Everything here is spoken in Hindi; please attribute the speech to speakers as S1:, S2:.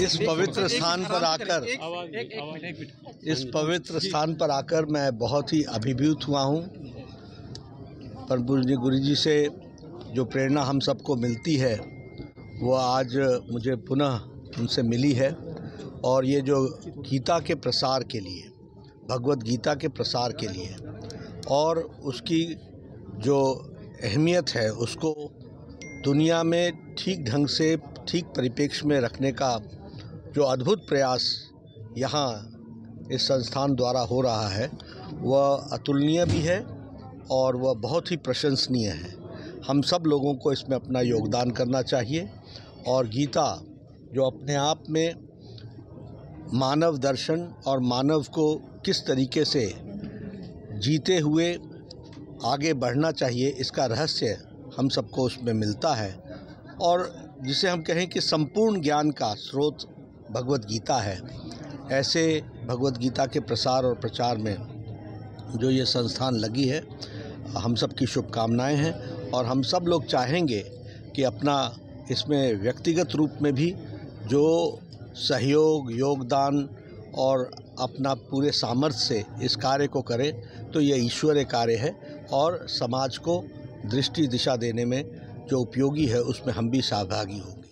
S1: इस पवित्र स्थान पर आकर इस पवित्र स्थान पर आकर मैं बहुत ही अभिभूत हुआ हूँ। परम पूज्य गुरु जी से जो प्रेरणा हम सबको मिलती है वो आज मुझे पुनः उनसे मिली है। और ये जो गीता के प्रसार के लिए भगवत गीता के प्रसार के लिए और उसकी जो अहमियत है उसको दुनिया में ठीक ढंग से ठीक परिप्रेक्ष्य में रखने का जो अद्भुत प्रयास यहाँ इस संस्थान द्वारा हो रहा है, वह अतुलनीय भी है और वह बहुत ही प्रशंसनीय है। हम सब लोगों को इसमें अपना योगदान करना चाहिए और गीता जो अपने आप में मानव दर्शन और मानव को किस तरीके से जीते हुए आगे बढ़ना चाहिए, इसका रहस्य हम सबको उसमें मिलता है। और जिसे हम कहें कि संपूर्ण ज्ञान का स्रोत भगवत गीता है, ऐसे भगवत गीता के प्रसार और प्रचार में जो ये संस्थान लगी है, हम सब की शुभकामनाएँ हैं और हम सब लोग चाहेंगे कि अपना इसमें व्यक्तिगत रूप में भी जो सहयोग, योगदान और अपना पूरे सामर्थ्य से इस कार्य को करें तो ये ईश्वरीय कार्य है और समाज को दृष्टि दिशा देने में जो उपयोगी है, उसमें हम भी सहभागी होंगे।